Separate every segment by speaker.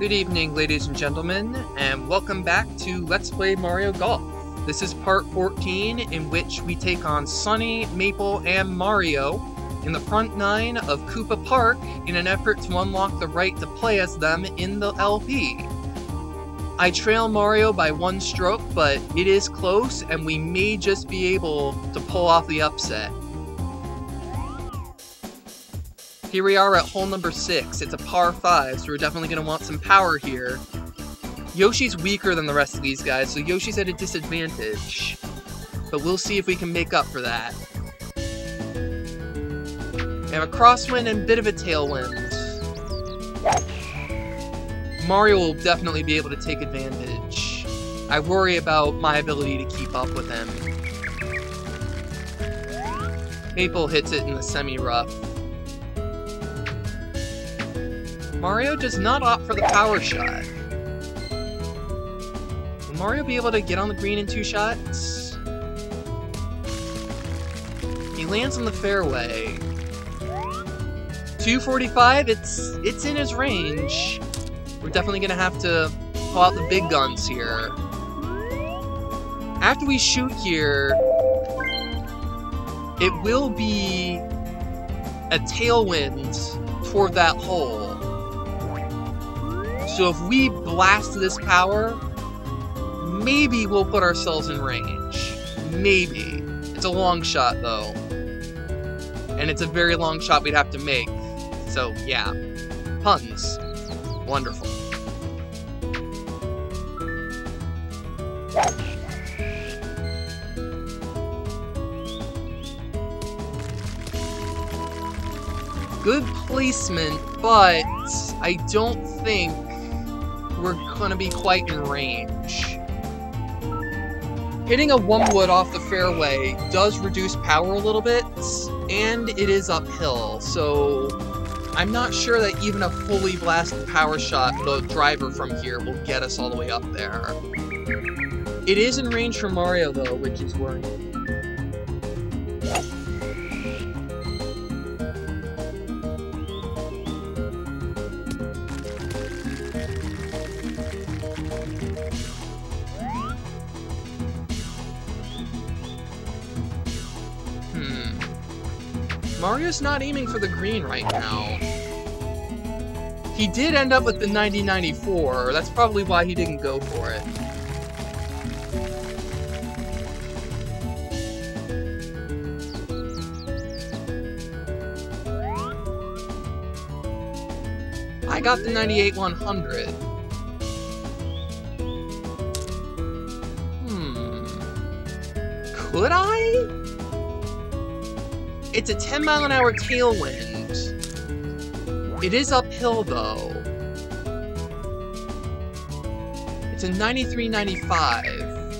Speaker 1: Good evening, ladies and gentlemen, and welcome back to Let's Play Mario Golf. This is part 14, in which we take on Sonny, Maple, and Mario in the front nine of Koopa Park in an effort to unlock the right to play as them in the LP. I trail Mario by one stroke, but it is close, and we may just be able to pull off the upset. Here we are at hole number 6. It's a par 5, so we're definitely going to want some power here. Yoshi's weaker than the rest of these guys, so Yoshi's at a disadvantage. But we'll see if we can make up for that. We have a crosswind and a bit of a tailwind. Mario will definitely be able to take advantage. I worry about my ability to keep up with him. Maple hits it in the semi-rough. Mario does not opt for the power shot. Will Mario be able to get on the green in two shots? He lands on the fairway. 245, it's it's in his range. We're definitely gonna have to pull out the big guns here. After we shoot here, it will be a tailwind toward that hole. So if we blast this power, maybe we'll put ourselves in range. Maybe. It's a long shot, though. And it's a very long shot we'd have to make. So, yeah. Puns. Wonderful. Good placement, but I don't think we're gonna be quite in range. Hitting a one wood off the fairway does reduce power a little bit, and it is uphill, so I'm not sure that even a fully blasted power shot, the driver from here, will get us all the way up there. It is in range for Mario, though, which is worrying. Mario's not aiming for the green right now. He did end up with the 9094. That's probably why he didn't go for it. I got the 98 100. Hmm. Could I? It's a 10 mile an hour tailwind. It is uphill though. It's a 93.95.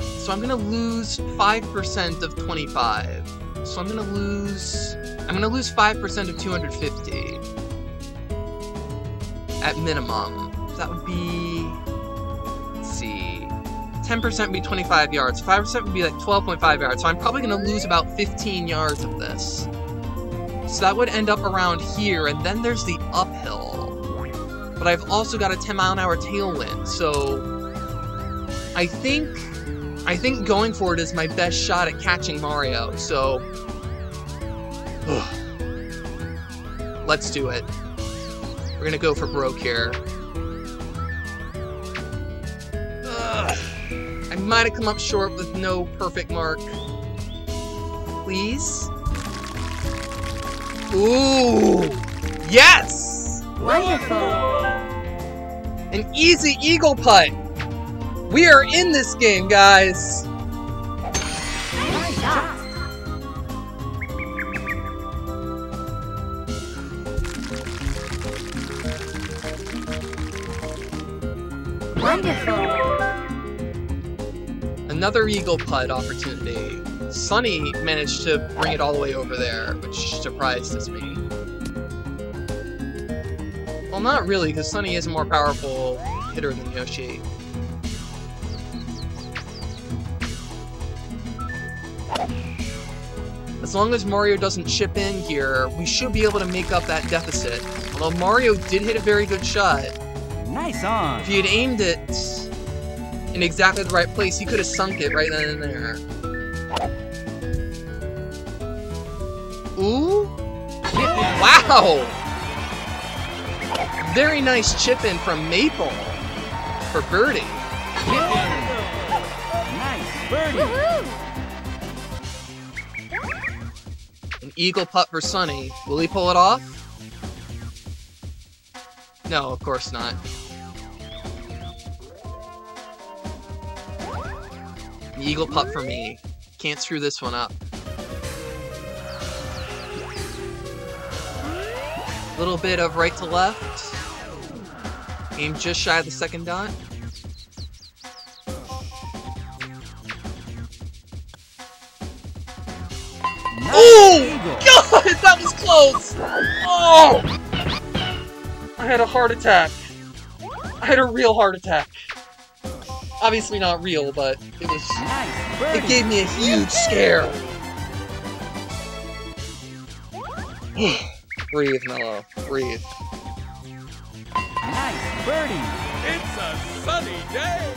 Speaker 1: So I'm gonna lose 5% of 25. So I'm gonna lose... I'm gonna lose 5% of 250. At minimum. That would be... 10% would be 25 yards, 5% would be like 12.5 yards, so I'm probably going to lose about 15 yards of this. So that would end up around here, and then there's the uphill. But I've also got a 10 mile an hour tailwind, so... I think... I think going for it is my best shot at catching Mario, so... Let's do it. We're gonna go for broke here. Might have come up short with no perfect mark. Please? Ooh! Yes!
Speaker 2: Wonderful!
Speaker 1: An easy eagle putt! We are in this game, guys!
Speaker 2: Nice shot! Wonderful!
Speaker 1: Another eagle putt opportunity. Sonny managed to bring it all the way over there, which surprised me. Well, not really, because Sonny is a more powerful hitter than Yoshi. As long as Mario doesn't chip in here, we should be able to make up that deficit. Although Mario did hit a very good shot,
Speaker 3: Nice on.
Speaker 1: If he had aimed it in exactly the right place, he could have sunk it right then and there. Ooh. Wow! Very nice chip in from Maple for birdie.
Speaker 3: Nice birdie.
Speaker 1: An eagle putt for Sonny. Will he pull it off? No, of course not. Eagle putt for me. Can't screw this one up. Little bit of right to left. Aim just shy of the second dot.
Speaker 3: Nice
Speaker 1: Oh! God, that was close! Oh! I had a heart attack. I had a real heart attack. Obviously not real, but it was.
Speaker 3: Nice.
Speaker 1: It gave me a huge scare. Breathe, Mello. Breathe.
Speaker 3: Nice birdie.
Speaker 4: It's a sunny day.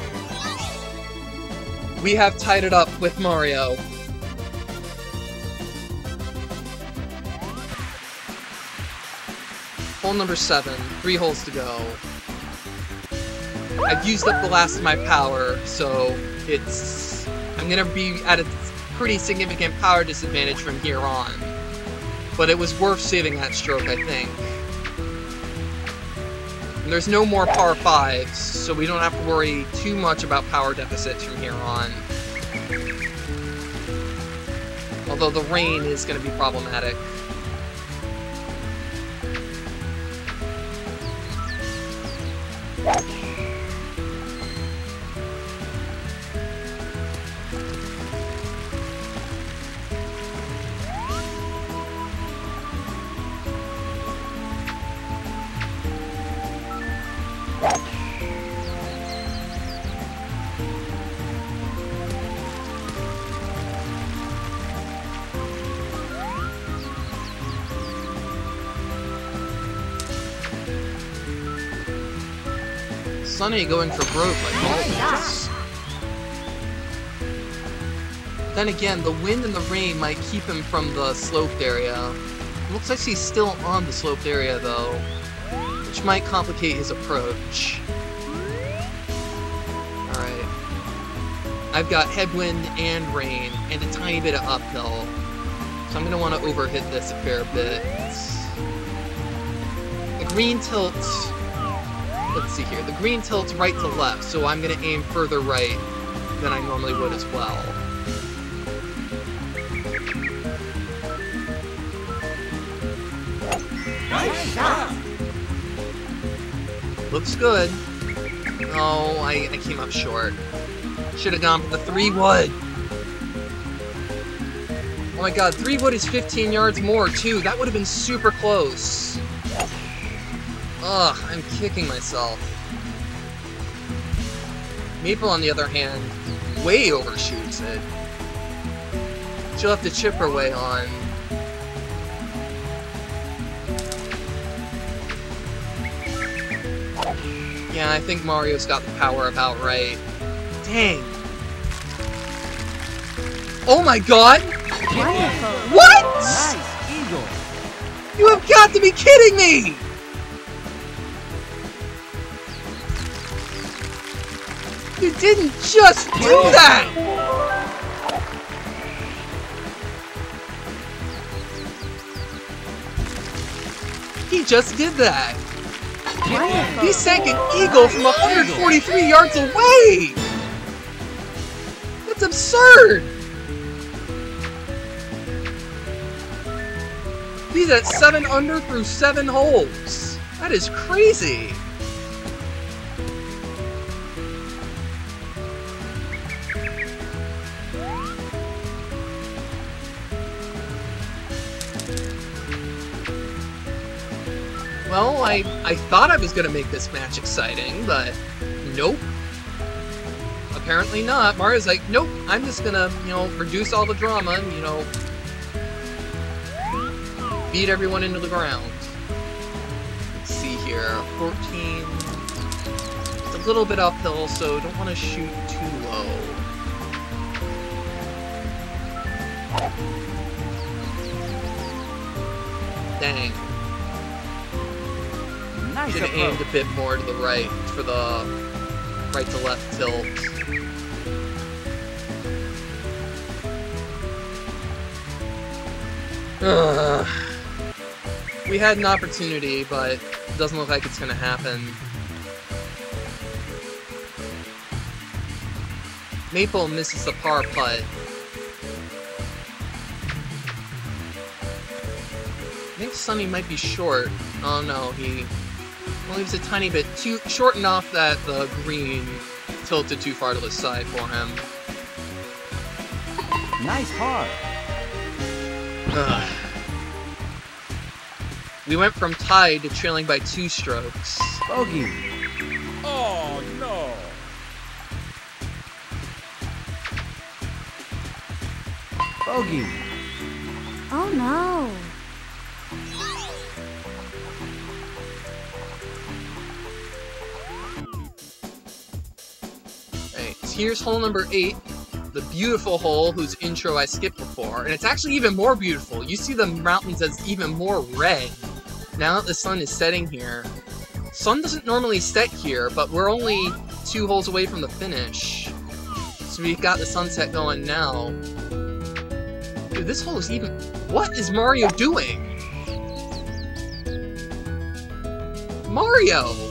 Speaker 1: We have tied it up with Mario. Hole number seven. Three holes to go. I've used up the last of my power, so it's... I'm gonna be at a pretty significant power disadvantage from here on. But it was worth saving that stroke, I think. And there's no more par 5s, so we don't have to worry too much about power deficits from here on. Although the rain is going to be problematic. Sonny going for broke like oh, oh, always. Then again, the wind and the rain might keep him from the sloped area. Looks like he's still on the sloped area though, which might complicate his approach. Alright. I've got headwind and rain, and a tiny bit of uphill. So I'm gonna want to overhit this a fair bit. The green tilt let's see here. The green tilts right to left, so I'm going to aim further right than I normally would as well.
Speaker 4: Nice shot.
Speaker 1: Looks good. Oh, I, I came up short. Should have gone for the three wood. Oh my god, three wood is 15 yards more, too. That would have been super close. Ugh, I'm kicking myself. Maple, on the other hand, way overshoots it. She'll have to chip her way on. Yeah, I think Mario's got the power about right. Dang. Oh my god! What?
Speaker 3: Nice eagle.
Speaker 1: You have got to be kidding me! You didn't just do that! He just did that! He sank an eagle from 143 yards away! That's absurd! He's at 7 under through 7 holes. That is crazy! Well, I, I thought I was going to make this match exciting, but nope. Apparently not. Mario's like, nope, I'm just going to, you know, reduce all the drama and, you know, beat everyone into the ground. Let's see here. 14. A little bit uphill, so don't want to shoot too low. Dang.
Speaker 3: Nice
Speaker 1: Should have aimed a bit more to the right for the right to left tilt. Ugh. We had an opportunity, but it doesn't look like it's gonna happen. Maple misses the par putt. I think Sonny might be short. Oh no, he well, he was a tiny bit too short enough that the green tilted too far to the side for him.
Speaker 3: Nice par.
Speaker 1: Ugh. We went from tied to trailing by two strokes.
Speaker 3: Bogey.
Speaker 4: Oh no!
Speaker 3: Bogey.
Speaker 2: Oh no.
Speaker 1: Here's hole number eight, the beautiful hole whose intro I skipped before, and it's actually even more beautiful. You see the mountains as even more red now that the sun is setting here. Sun doesn't normally set here, but we're only two holes away from the finish. So we've got the sunset going now. Dude, this hole is even... What is Mario doing? Mario!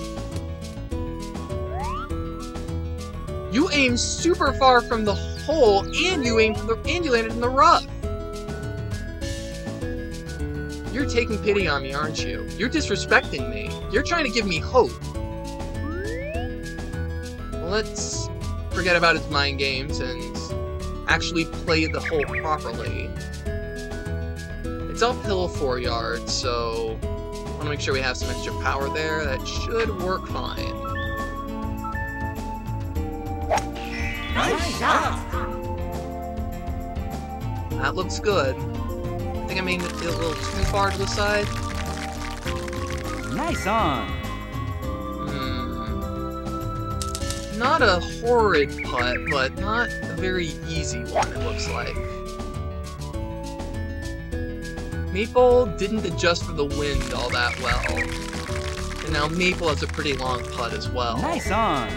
Speaker 1: You aimed super far from the hole, and you aimed from the, and you landed in the rough. You're taking pity on me, aren't you? You're disrespecting me. You're trying to give me hope. Let's forget about his mind games and actually play the hole properly. It's uphill four yards, so I want to make sure we have some extra power there. That should work fine.
Speaker 4: Nice shot!
Speaker 1: That looks good. I think I made it a little too far to the side.
Speaker 3: Nice on.
Speaker 1: Hmm. Not a horrid putt, but not a very easy one, it looks like. Maple didn't adjust for the wind all that well. And now Maple has a pretty long putt as well.
Speaker 3: Nice on.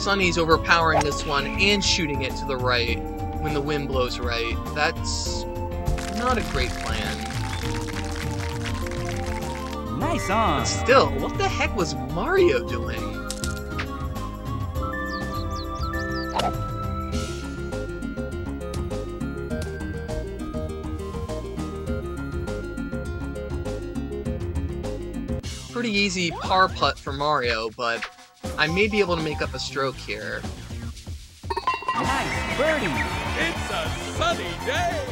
Speaker 1: Sonny's overpowering this one and shooting it to the right when the wind blows right. That's not a great plan.
Speaker 3: Nice on.
Speaker 1: But still, what the heck was Mario doing? Pretty easy par putt for Mario, but I may be able to make up a stroke here.
Speaker 3: Nice birdie.
Speaker 4: It's a sunny day!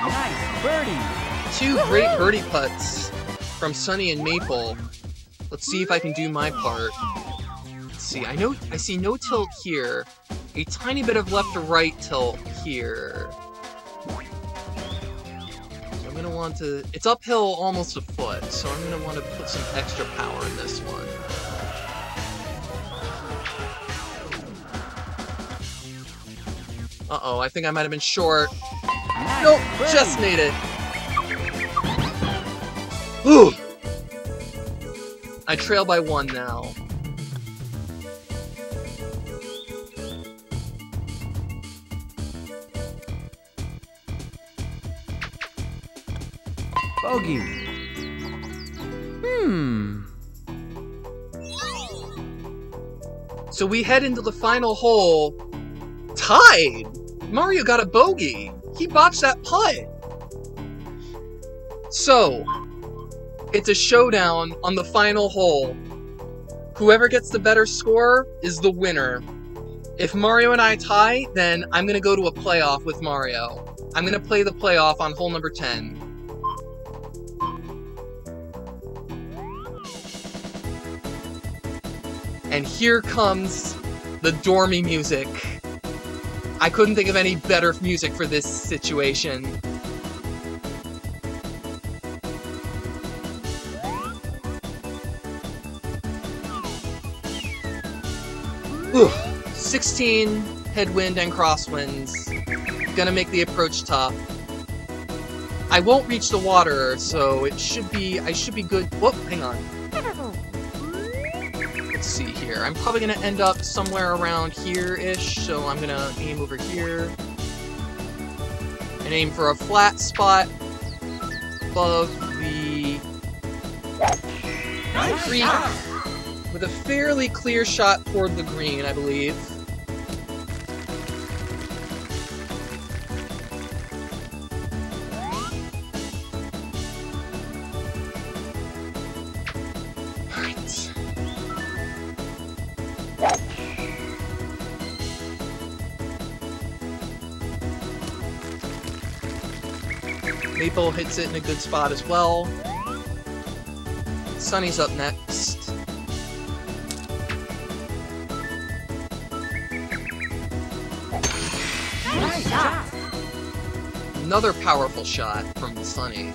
Speaker 3: Nice birdie.
Speaker 1: Two great birdie putts from Sonny and Maple. Let's see if I can do my part. Let's see, I know I see no tilt here. A tiny bit of left to right tilt here. Want to it's uphill almost a foot, so I'm gonna want to put some extra power in this one. Uh-oh, I think I might have been short.
Speaker 3: Nice
Speaker 1: Nope,
Speaker 3: birdie.
Speaker 1: just made it. Ooh. I trail by one now.
Speaker 3: Hmm.
Speaker 1: So we head into the final hole tied. Mario got a bogey. He botched that putt. So, it's a showdown on the final hole. Whoever gets the better score is the winner. If Mario and I tie, then I'm going to go to a playoff with Mario. I'm going to play the playoff on hole number 10. And here comes the Dormy music. I couldn't think of any better music for this situation. Ooh, 16 headwind and crosswinds. Gonna make the approach tough. I won't reach the water, so it should be, I should be good. Whoop, hang on. Here. I'm probably gonna end up somewhere around here-ish, so I'm gonna aim over here. And aim for a flat spot above the creek with a fairly clear shot toward the green, I believe. Maple hits it in a good spot as well. Sonny's up next.
Speaker 2: Nice shot.
Speaker 1: Another powerful shot from Sonny.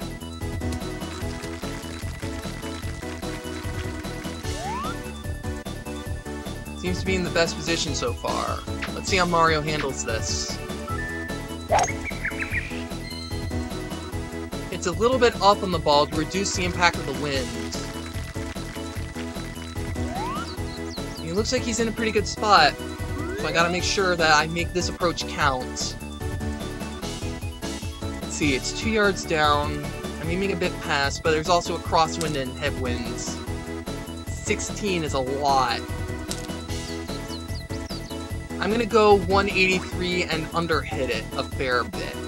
Speaker 1: Seems to be in the best position so far. Let's see how Mario handles this. A little bit up on the ball to reduce the impact of the wind. He looks like he's in a pretty good spot, so I gotta make sure that I make this approach count. Let's see, it's two yards down. I'm aiming a bit past, but there's also a crosswind and headwinds. 16 is a lot. I'm gonna go 183 and underhit it a fair bit.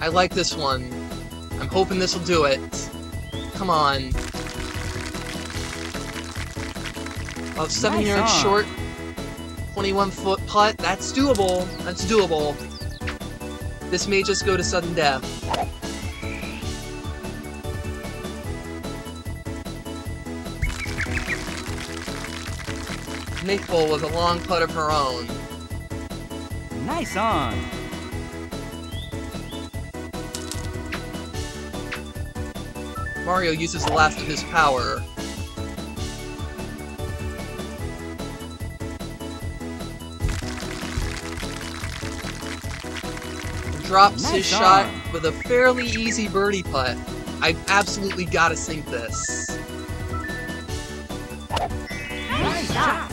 Speaker 1: I like this one. I'm hoping this will do it. Come on. About seven
Speaker 3: Nice
Speaker 1: yards short. 21 foot putt. That's doable. That's doable. This may just go to sudden death. Maple with a long putt of her own.
Speaker 3: Nice on.
Speaker 1: Mario uses the last of his power. Drops his
Speaker 3: Nice
Speaker 1: shot
Speaker 3: on.
Speaker 1: with a fairly easy birdie putt. I've absolutely gotta sink this.
Speaker 2: Nice shot.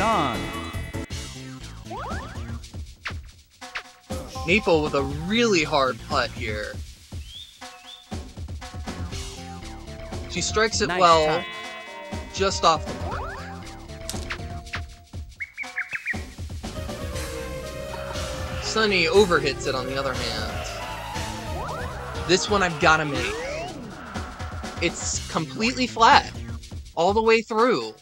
Speaker 3: On.
Speaker 1: Maple with a really hard putt here. She strikes it
Speaker 3: Nice
Speaker 1: well,
Speaker 3: touch.
Speaker 1: just off the mark. Sonny overhits it on the other hand. This one I've gotta make. It's completely flat. All the way through.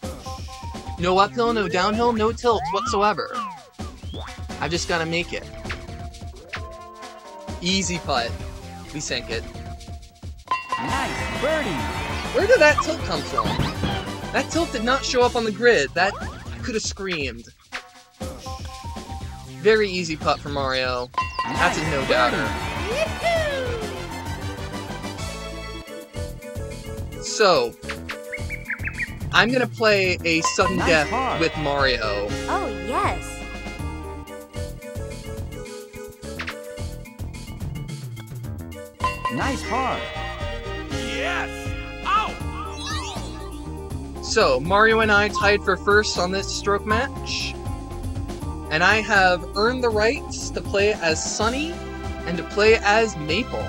Speaker 1: No uphill, no downhill, no tilt whatsoever. I've just gotta make it. Easy putt. We sank it.
Speaker 3: Nice birdie.
Speaker 1: Where did that tilt come from? That tilt did not show up on the grid. That I could have screamed. Very easy putt for Mario. That's a no doubter. So, I'm gonna play a sudden
Speaker 3: Nice
Speaker 1: death
Speaker 3: par.
Speaker 1: with Mario.
Speaker 2: Oh, yes.
Speaker 3: Nice par.
Speaker 4: Yes! Out!
Speaker 1: So, Mario and I tied for first on this stroke match. And I have earned the rights to play as Sonny and to play as Maple.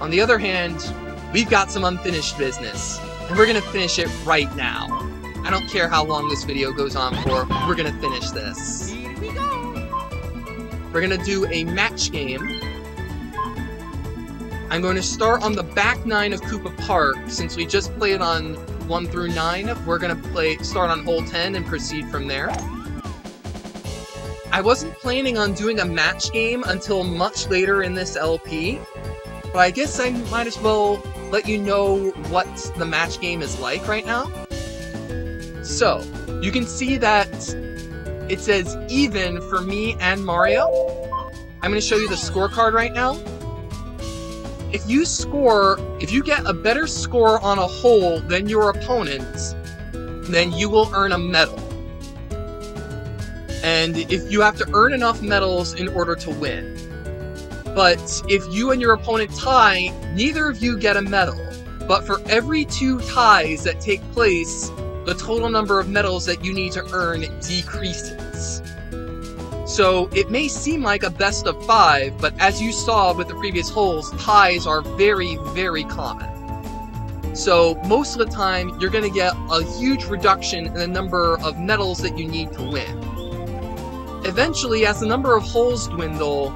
Speaker 1: On the other hand, we've got some unfinished business, and we're gonna finish it right now. I don't care how long this video goes on for, we're gonna finish this.
Speaker 4: We go!
Speaker 1: We're gonna do a match game. I'm going to start on the back nine of Koopa Park, since we just played on 1 through 9. We're gonna play start on hole 10 and proceed from there. I wasn't planning on doing a match game until much later in this LP, but I guess I might as well let you know what the match game is like right now. So, you can see that it says even for me and Mario. I'm going to show you the scorecard right now. If you score, if you get a better score on a hole than your opponent, then you will earn a medal. And if you have to earn enough medals in order to win. But if you and your opponent tie, neither of you get a medal. But for every two ties that take place, the total number of medals that you need to earn decreases. So it may seem like a best of five, but as you saw with the previous holes, ties are very, very common. So most of the time, you're going to get a huge reduction in the number of medals that you need to win. Eventually, as the number of holes dwindle,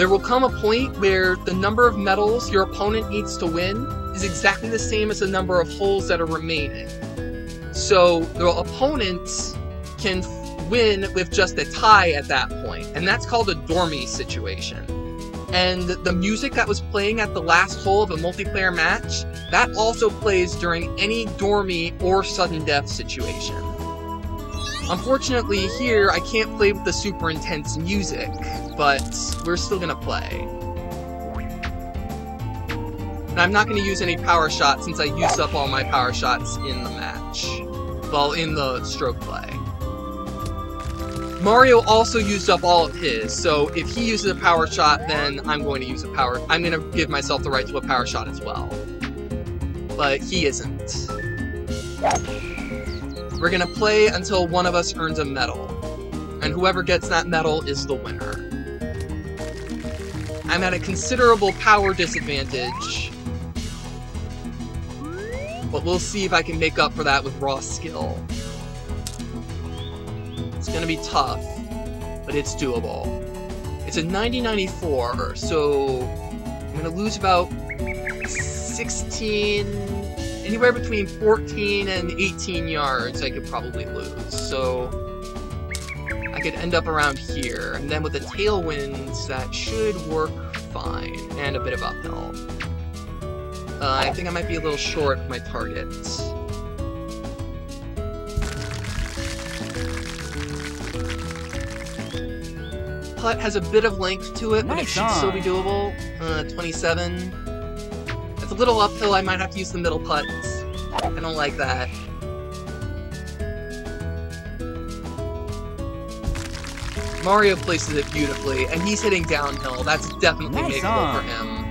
Speaker 1: there will come a point where the number of medals your opponent needs to win is exactly the same as the number of holes that are remaining. So the opponent can win with just a tie at that point, and that's called a dormy situation. And the music that was playing at the last hole of a multiplayer match, that also plays during any dormy or sudden death situation. Unfortunately, here I can't play with the super intense music, but we're still gonna play. And I'm not gonna use any power shots since I used up all my power shots in the match. Well, in the stroke play. Mario also used up all of his, so if he uses a power shot, then I'm going to use a power- I'm gonna give myself the right to a power shot as well. But he isn't. We're gonna play until one of us earns a medal. And whoever gets that medal is the winner. I'm at a considerable power disadvantage. But we'll see if I can make up for that with raw skill. It's gonna be tough, but it's doable. It's a 9094, so I'm gonna lose about 16, anywhere between 14 and 18 yards I could probably lose. So I could end up around here, and then with the tailwinds, that should work fine, and a bit of uphill. Uh, I think I might be a little short of my target. Putt has a bit of length to it, but it
Speaker 3: Nice
Speaker 1: should still be doable. Uh, 27. Little uphill, I might have to use the middle putts. I don't like that. Mario places it beautifully, and he's hitting downhill. That's definitely
Speaker 3: Nice
Speaker 1: makeable for him.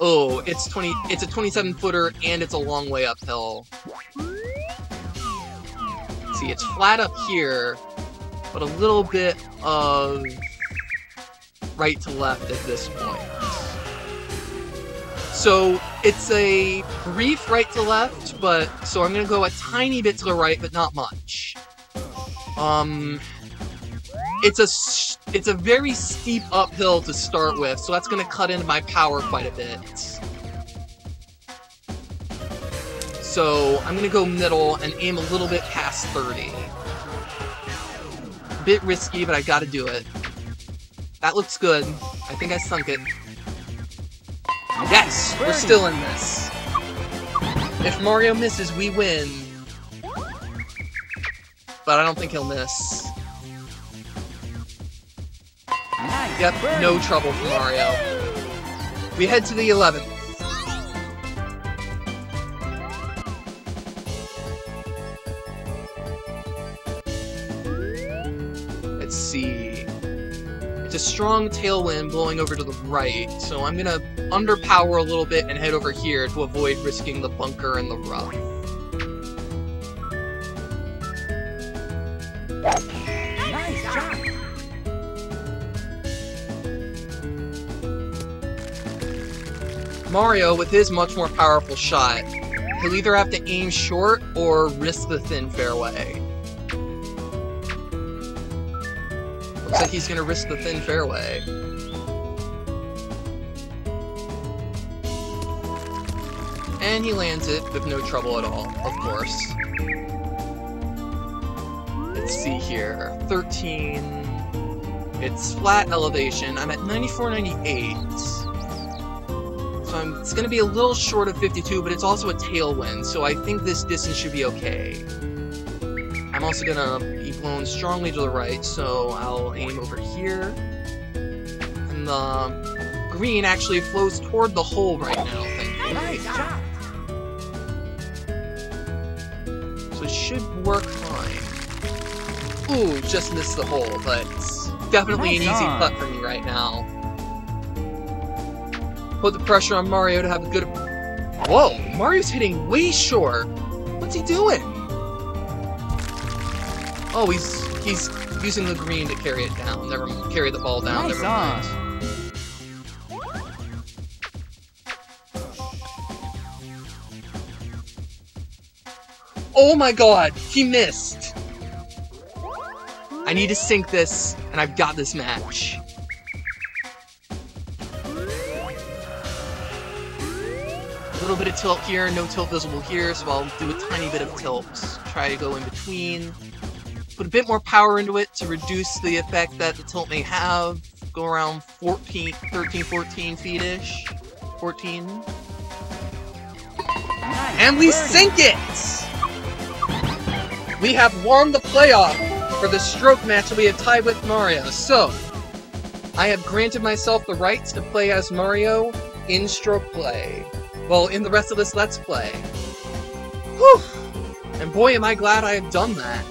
Speaker 1: Oh, it's 20 it's a 27 footer and it's a long way uphill. See, it's flat up here, but a little bit of right to left at this point. So it's a brief right to left, but so I'm gonna go a tiny bit to the right, but not much. Um, it's a it's a very steep uphill to start with, so that's gonna cut into my power quite a bit. So I'm gonna go middle and aim a little bit past 30. Bit risky, but I gotta do it. That looks good. I think I sunk it. Yes, we're still in this. If Mario misses, we win. But I don't think he'll miss.
Speaker 3: Nice
Speaker 1: Yep,
Speaker 3: birdie.
Speaker 1: no trouble for Mario. We head to the 11th. Strong tailwind blowing over to the right, so I'm gonna underpower a little bit and head over here to avoid risking the bunker and the rough.
Speaker 3: Nice shot.
Speaker 1: Mario, with his much more powerful shot, he'll either have to aim short or risk the thin fairway. Looks like he's gonna risk the thin fairway. And he lands it with no trouble at all, of course. Let's see here. 13. It's flat elevation. I'm at 94.98. So I'm, it's going to be a little short of 52, but it's also a tailwind, so I think this distance should be okay. I'm also going to blown strongly to the right, so I'll aim over here. And the green actually flows toward the hole right now, thankfully.
Speaker 3: Nice shot.
Speaker 1: So it should work fine. Ooh, just missed the hole, but it's definitely an easy
Speaker 3: on.
Speaker 1: putt for me right now. Put the pressure on Mario to have a good... Whoa, Mario's hitting way short. What's he doing? Oh, he's he's using the green to carry it down. Never carry the ball down.
Speaker 3: Nice on.
Speaker 1: Oh my god, he missed. I need to sink this, and I've got this match. A little bit of tilt here, no tilt visible here, so I'll do a tiny bit of tilt. Try to go in between. Put a bit more power into it to reduce the effect that the tilt may have. Go around 14, 13, 14 feet-ish. 14.
Speaker 3: Nice
Speaker 1: And we sink it! We have won the playoff for the stroke match that we have tied with Mario. So, I have granted myself the rights to play as Mario in stroke play. Well, in the rest of this Let's Play. Whew! And boy, am I glad I have done that.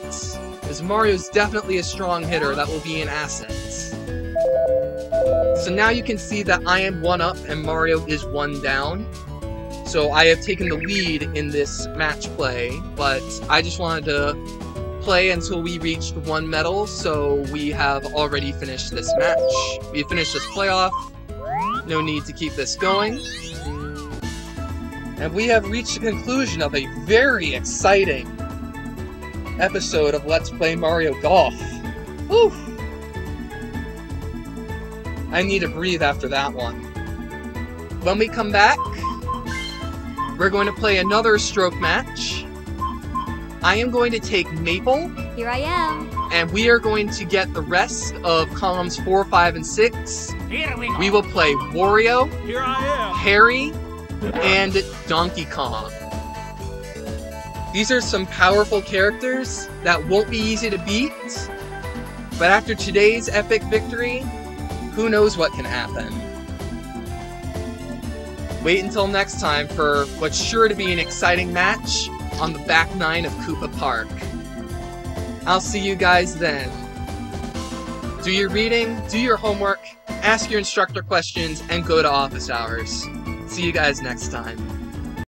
Speaker 1: Because Mario's definitely a strong hitter that will be an asset. So now you can see that I am one up and Mario is one down. So I have taken the lead in this match play, but I just wanted to play until we reached one medal, so we have already finished this match. We finished this playoff. No need to keep this going. And we have reached the conclusion of a very exciting episode of Let's Play Mario Golf. Whew! I need to breathe after that one. When we come back, we're going to play another stroke match. I am going to take Maple,
Speaker 2: Here I am.
Speaker 1: and we are going to get the rest of columns 4, 5, and 6.
Speaker 3: Here we go.
Speaker 1: We will play Wario,
Speaker 4: Here I am.
Speaker 1: Harry, and Donkey Kong. These are some powerful characters that won't be easy to beat, but after today's epic victory, who knows what can happen. Wait until next time for what's sure to be an exciting match on the back nine of Koopa Park. I'll see you guys then. Do your reading, do your homework, ask your instructor questions, and go to office hours. See you guys next time.